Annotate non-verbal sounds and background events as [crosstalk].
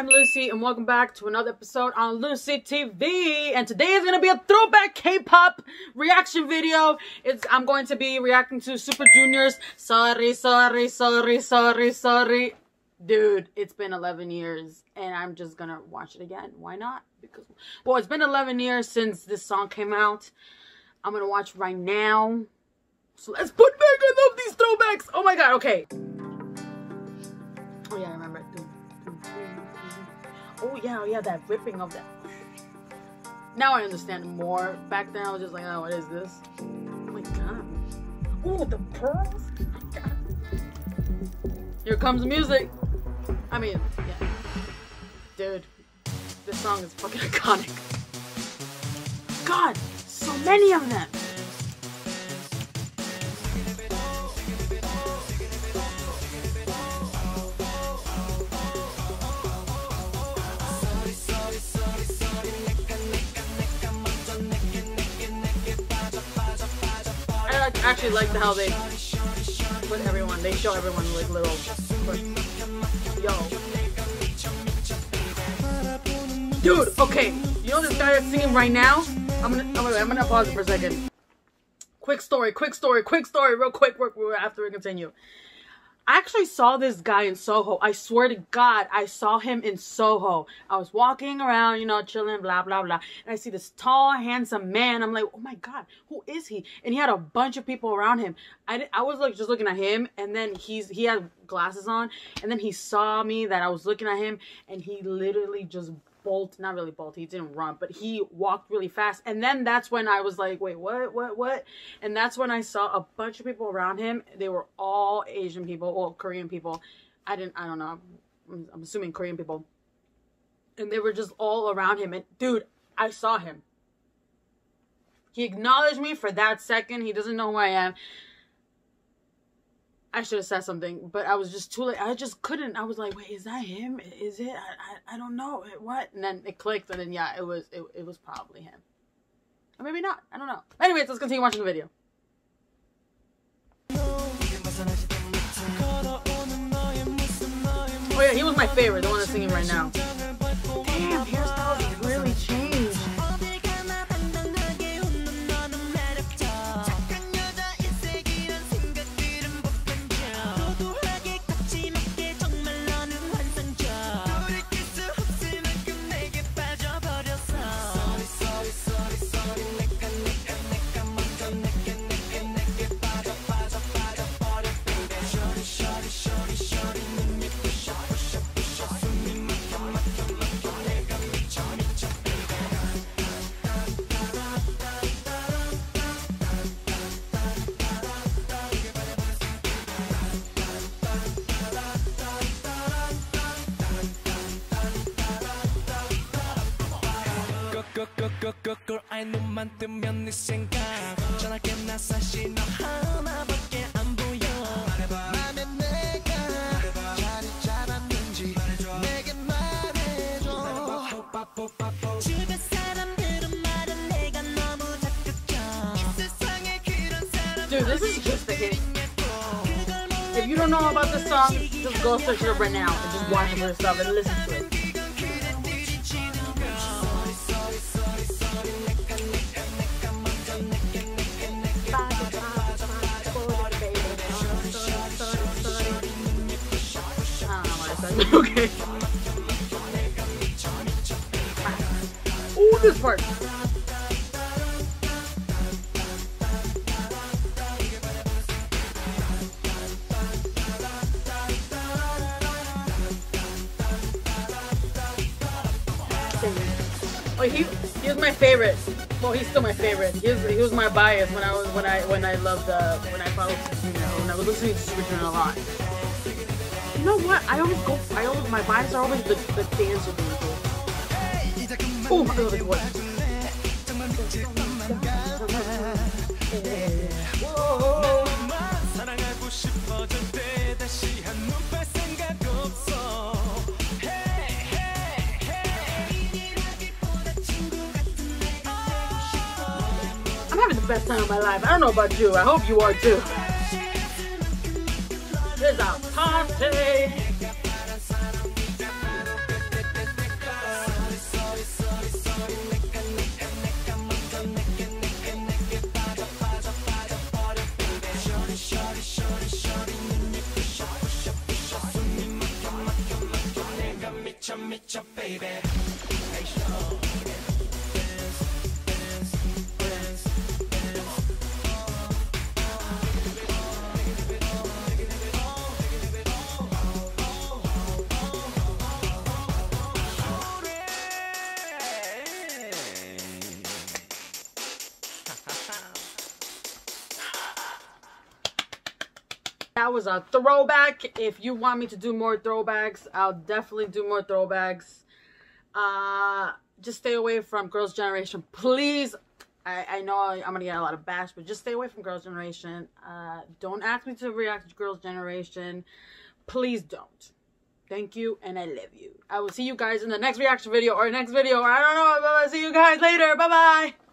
I'm Luci and welcome back to another episode on Luci TV. And today is going to be a throwback K-pop reaction video. It's I'm going to be reacting to Super Junior's Sorry, Sorry, Sorry, Sorry, Sorry. Dude, it's been 11 years and I'm just going to watch it again. Why not? Because well, it's been 11 years since this song came out. I'm going to watch right now. So let's put back love these throwbacks. Oh my god, okay. Yeah, oh yeah, that ripping of that. Now I understand more. Back then I was just like, oh, what is this? Oh my god. Oh, the pearls. Here comes the music. I mean, yeah. Dude, this song is fucking [laughs] iconic. God, so many of them. I actually like how they put everyone, they show everyone like little, yo. Dude, okay, you know this guy that's singing right now? I'm gonna, oh, wait, I'm gonna pause it for a second. Quick story, quick story, quick story, real quick, after we continue. I actually saw this guy in Soho. I swear to God, I saw him in Soho. I was walking around, you know, chilling, blah, blah, blah. And I see this tall, handsome man. I'm like, oh my God, who is he? And he had a bunch of people around him. I, I was like just looking at him and then he's he had glasses on. And then he saw me that I was looking at him and he literally just bolt not really bolt he didn't run but he walked really fast. And then that's when i was like wait what what what? And that's when i saw a bunch of people around him. They were all asian people or korean people. I didn't i don't know. I'm, I'm assuming korean people. And they were just all around him. And dude i saw him. He acknowledged me for that second. He doesn't know who i am I should have said something, but I was just too late. I just couldn't. I was like, wait, is that him? Is it? I, I, I don't know. What? And then it clicked, and then yeah, it was it, it was probably him. Or maybe not. I don't know. Anyways, let's continue watching the video. Oh yeah, he was my favorite, the one that's singing right now. 걸 알 눈만 뜨면 네 생각 전화게 나 사실 너 하나밖에 안 보여 맘에 내가 자리 잡았는지 내게 말해줘 주변 사람들은 말은 내가 너무 적극적 이 세상에 그런 사람 Dude, this is just a hit. If you don't know about this song, just go search it up right now and just watch it for yourself and listen to it. [laughs] okay. Oh, this part. Oh, he he was my favorite. Well, he's still my favorite. He was, he was my bias when I was when I when I loved uh, when I followed you know when I was listening to Super Junior a lot. You know what? I always go. I always my vibes are always the the dance with people. Oh, my god, what? I'm having the best time of my life. I don't know about you. I hope you are too is a party! Mitcha, baby. That was a throwback. If you want me to do more throwbacks, I'll definitely do more throwbacks. Uh, just stay away from Girls' Generation, please. I, I know I'm gonna get a lot of bash, but just stay away from Girls' Generation. Uh, don't ask me to react to Girls' Generation. Please don't. Thank you, and I love you. I will see you guys in the next reaction video or next video, or I don't know. Bye. See you guys later. Bye bye.